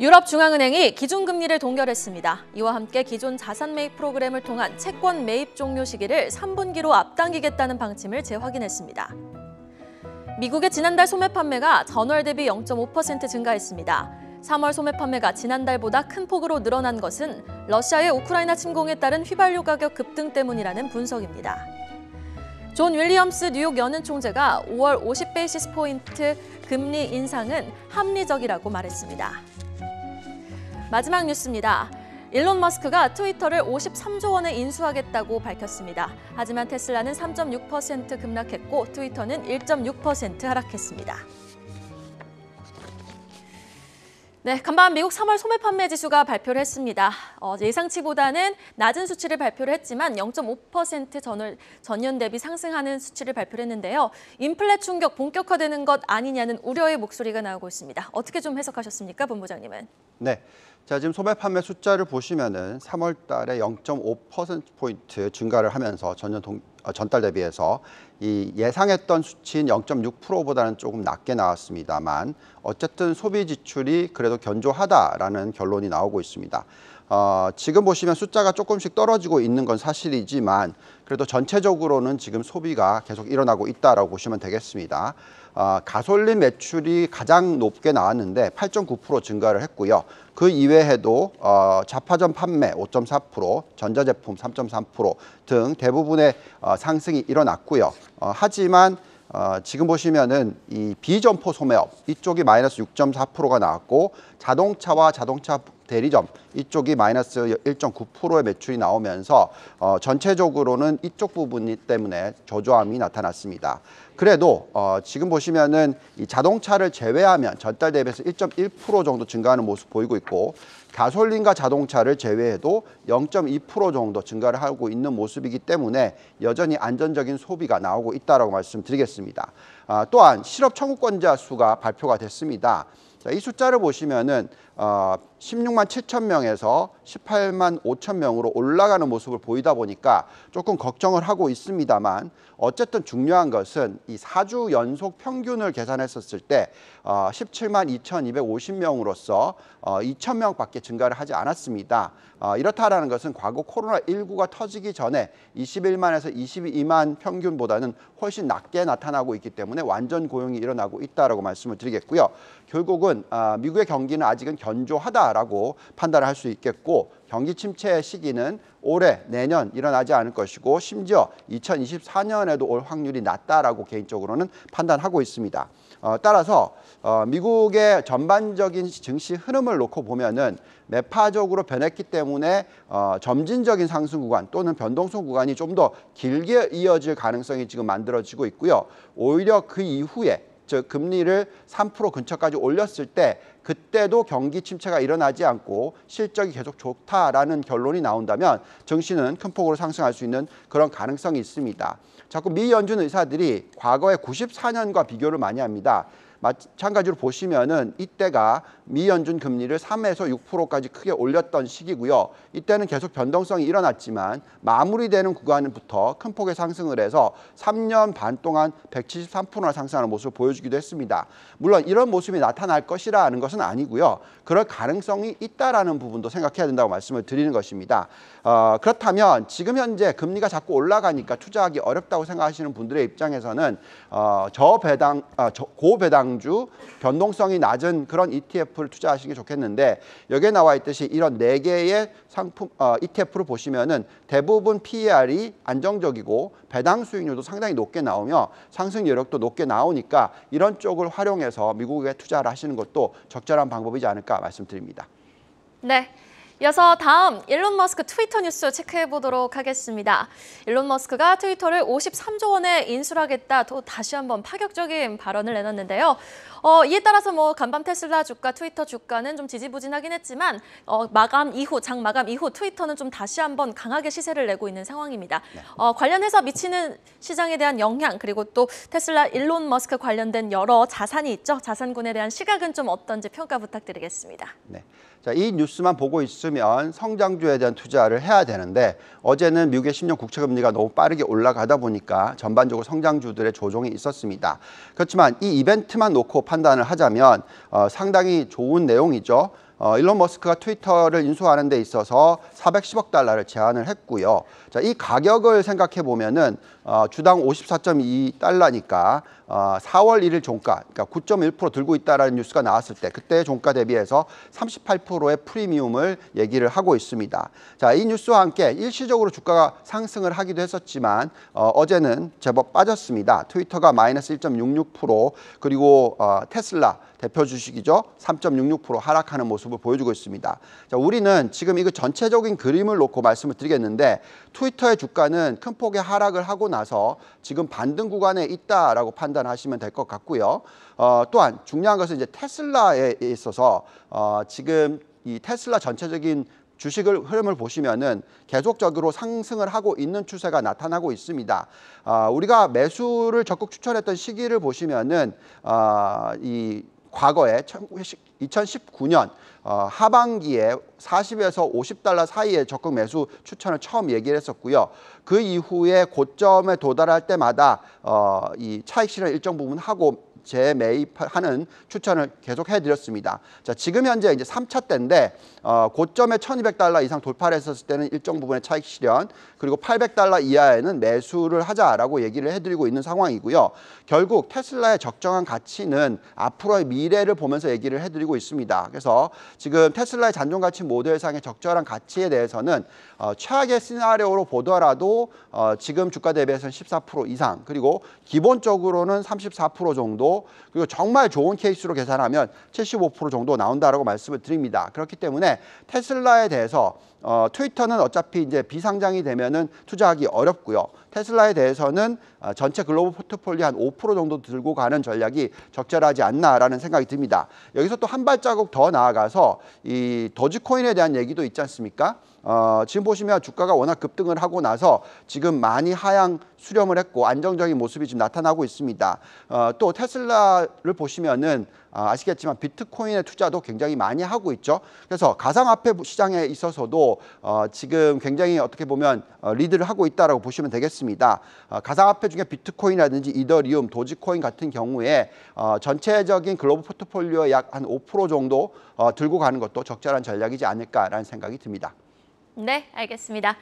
유럽중앙은행이 기준금리를 동결했습니다. 이와 함께 기존 자산 매입 프로그램을 통한 채권 매입 종료 시기를 3분기로 앞당기겠다는 방침을 재확인했습니다. 미국의 지난달 소매 판매가 전월 대비 0.5% 증가했습니다. 3월 소매 판매가 지난달보다 큰 폭으로 늘어난 것은 러시아의 우크라이나 침공에 따른 휘발유 가격 급등 때문이라는 분석입니다. 존 윌리엄스 뉴욕 연은 총재가 5월 50basis 포인트 금리 인상은 합리적이라고 말했습니다. 마지막 뉴스입니다. 일론 머스크가 트위터를 53조 원에 인수하겠다고 밝혔습니다. 하지만 테슬라는 3.6% 급락했고 트위터는 1.6% 하락했습니다. 네, 간밤 미국 3월 소매 판매 지수가 발표를 했습니다. 어, 예상치보다는 낮은 수치를 발표를 했지만 0.5% 전월, 전년 대비 상승하는 수치를 발표를 했는데요. 인플레 충격 본격화되는 것 아니냐는 우려의 목소리가 나오고 있습니다. 어떻게 좀 해석하셨습니까, 본부장님은? 네. 자, 지금 소매 판매 숫자를 보시면은 3월 달에 0.5%포인트 증가를 하면서 전년 동, 어, 전달 대비해서 이 예상했던 수치인 0.6%보다는 조금 낮게 나왔습니다만 어쨌든 소비 지출이 그래도 견조하다라는 결론이 나오고 있습니다. 어, 지금 보시면 숫자가 조금씩 떨어지고 있는 건 사실이지만 그래도 전체적으로는 지금 소비가 계속 일어나고 있다라고 보시면 되겠습니다. 어, 가솔린 매출이 가장 높게 나왔는데 8.9% 증가를 했고요. 그 이외에도 어, 자파전 판매 5.4%, 전자제품 3.3%등 대부분의 어, 상승이 일어났고요. 어, 하지만 어, 지금 보시면은 이 비점포 소매업 이쪽이 마이너스 6.4%가 나왔고 자동차와 자동차 대리점 이쪽이 마이너스 1.9%의 매출이 나오면서 어, 전체적으로는 이쪽 부분 때문에 저조함이 나타났습니다. 그래도 어, 지금 보시면은 이 자동차를 제외하면 전달 대비해서 1.1% 정도 증가하는 모습 보이고 있고 가솔린과 자동차를 제외해도 0.2% 정도 증가를 하고 있는 모습이기 때문에 여전히 안전적인 소비가 나오고 있다라고 말씀드리겠습니다. 아, 또한 실업 청구권자 수가 발표가 됐습니다. 자, 이 숫자를 보시면은 어, 16만 7천 명에서 18만 5천 명으로 올라가는 모습을 보이다 보니까 조금 걱정을 하고 있습니다만 어쨌든 중요한 것은 이 4주 연속 평균을 계산했었을 때 어, 17만 2,250명으로서 어, 2천 명밖에 증가를 하지 않았습니다. 어, 이렇다라는 것은 과거 코로나19가 터지기 전에 21만에서 22만 평균보다는 훨씬 낮게 나타나고 있기 때문에 완전 고용이 일어나고 있다라고 말씀을 드리겠고요. 결국은 어, 미국의 경기는 아직은 견 조하다라고 판단을 할 수 있겠고 경기 침체 시기는 올해 내년 일어나지 않을 것이고 심지어 2024년에도 올 확률이 낮다라고 개인적으로는 판단하고 있습니다. 어, 따라서 어, 미국의 전반적인 증시 흐름을 놓고 보면은 매파적으로 변했기 때문에 어, 점진적인 상승 구간 또는 변동성 구간이 좀 더 길게 이어질 가능성이 지금 만들어지고 있고요. 오히려 그 이후에 즉 금리를 3% 근처까지 올렸을 때 그때도 경기 침체가 일어나지 않고 실적이 계속 좋다라는 결론이 나온다면 증시는 큰 폭으로 상승할 수 있는 그런 가능성이 있습니다. 자꾸 미 연준 의사들이 과거의 94년과 비교를 많이 합니다. 마찬가지로 보시면은 이때가 미 연준 금리를 3에서 6%까지 크게 올렸던 시기고요. 이때는 계속 변동성이 일어났지만 마무리되는 구간부터 큰 폭의 상승을 해서 3년 반 동안 173%나 상승하는 모습을 보여주기도 했습니다. 물론 이런 모습이 나타날 것이라는 것은 아니고요. 그럴 가능성이 있다라는 부분도 생각해야 된다고 말씀을 드리는 것입니다. 어, 그렇다면 지금 현재 금리가 자꾸 올라가니까 투자하기 어렵다고 생각하시는 분들의 입장에서는 어, 저배당, 아, 저, 고배당 주 변동성이 낮은 그런 ETF를 투자하시는 게 좋겠는데 여기에 나와 있듯이 이런 네 개의 상품 어, ETF를 보시면은 대부분 PER이 안정적이고 배당 수익률도 상당히 높게 나오며 상승 여력도 높게 나오니까 이런 쪽을 활용해서 미국에 투자를 하시는 것도 적절한 방법이지 않을까 말씀드립니다. 네. 이어서 다음 일론 머스크 트위터 뉴스 체크해 보도록 하겠습니다. 일론 머스크가 트위터를 53조 원에 인수하겠다 또 다시 한번 파격적인 발언을 내놨는데요. 어, 이에 따라서 뭐 간밤 테슬라 주가, 트위터 주가는 좀 지지부진하긴 했지만 어, 마감 이후, 장 마감 이후 트위터는 좀 다시 한번 강하게 시세를 내고 있는 상황입니다. 네. 어, 관련해서 미치는 시장에 대한 영향 그리고 또 테슬라 일론 머스크 관련된 여러 자산이 있죠. 자산군에 대한 시각은 좀 어떤지 평가 부탁드리겠습니다. 네. 자, 이 뉴스만 보고 있 으면 성장주에 대한 투자를 해야 되는데 어제는 미국의 10년 국채 금리가 너무 빠르게 올라가다 보니까 전반적으로 성장주들의 조정이 있었습니다. 그렇지만 이 이벤트만 놓고 판단을 하자면 어, 상당히 좋은 내용이죠. 어, 일론 머스크가 트위터를 인수하는 데 있어서 410억 달러를 제안을 했고요. 자, 이 가격을 생각해 보면은 어, 주당 54.2달러니까 어, 4월 1일 종가, 그러니까 9.1% 들고 있다라는 뉴스가 나왔을 때 그때 종가 대비해서 38%의 프리미엄을 얘기를 하고 있습니다. 자, 이 뉴스와 함께 일시적으로 주가가 상승을 하기도 했었지만 어, 어제는 제법 빠졌습니다. 트위터가 마이너스 1.66% 그리고 어, 테슬라 대표 주식이죠. 3.66% 하락하는 모습을 보여주고 있습니다. 자, 우리는 지금 이거 전체적인 그림을 놓고 말씀을 드리겠는데 트위터의 주가는 큰 폭의 하락을 하고 나서 지금 반등 구간에 있다라고 판단 하시면 될 것 같고요. 어, 또한 중요한 것은 이제 테슬라에 있어서 어, 지금 이 테슬라 전체적인 주식을 흐름을 보시면은 계속적으로 상승을 하고 있는 추세가 나타나고 있습니다. 아, 우리가 매수를 적극 추천했던 시기를 보시면은 아, 이 과거에 2019년 어, 하반기에 40에서 50달러 사이에 적극 매수 추천을 처음 얘기를 했었고요. 그 이후에 고점에 도달할 때마다 어, 이 차익 실현 일정 부분 하고 재매입하는 추천을 계속 해드렸습니다. 자, 지금 현재 이제 3차 때인데 어, 고점에 1,200달러 이상 돌파를 했었을 때는 일정 부분의 차익 실현 그리고 800달러 이하에는 매수를 하자라고 얘기를 해드리고 있는 상황이고요. 결국 테슬라의 적정한 가치는 앞으로의 미래를 보면서 얘기를 해드리고 있습니다. 그래서 지금 테슬라의 잔존 가치 모델상의 적절한 가치에 대해서는 어, 최악의 시나리오로 보더라도 어, 지금 주가 대비해서는 14% 이상 그리고 기본적으로는 34% 정도 그리고 정말 좋은 케이스로 계산하면 75% 정도 나온다라고 말씀을 드립니다. 그렇기 때문에 테슬라에 대해서 어, 트위터는 어차피 이제 비상장이 되면은 투자하기 어렵고요. 테슬라에 대해서는 어, 전체 글로벌 포트폴리오 한 5% 정도 들고 가는 전략이 적절하지 않나라는 생각이 듭니다. 여기서 또 한 발자국 더 나아가서 이 도지코인에 대한 얘기도 있지 않습니까? 어, 지금 보시면 주가가 워낙 급등을 하고 나서 지금 많이 하향 수렴을 했고 안정적인 모습이 지금 나타나고 있습니다. 어, 또 테슬라를 보시면은 아, 아시겠지만 비트코인의 투자도 굉장히 많이 하고 있죠. 그래서 가상화폐 시장에 있어서도 어, 지금 굉장히 어떻게 보면 어, 리드를 하고 있다라고 보시면 되겠습니다. 어, 가상화폐 중에 비트코인이라든지 이더리움, 도지코인 같은 경우에 어, 전체적인 글로벌 포트폴리오의 약 한 5% 정도 어, 들고 가는 것도 적절한 전략이지 않을까라는 생각이 듭니다. 네, 알겠습니다.